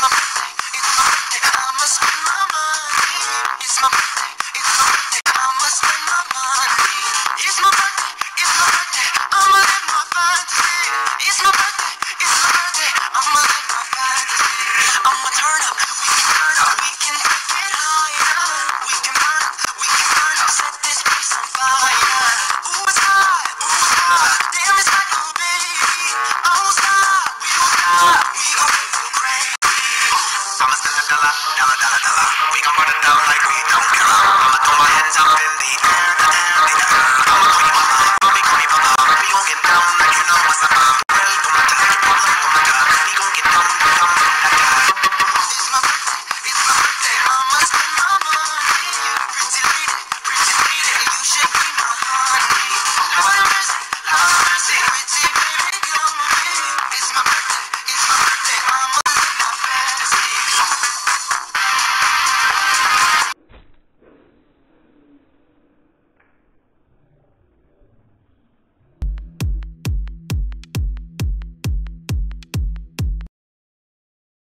my birthday. It's my birthday. I must spend my money. It's my birthday. It's my birthday. I must spend my money. It's my birthday. It's my birthday. I'ma live my fantasy. It's my Dalla, dalla, dalla, dalla. We gon' burn it down like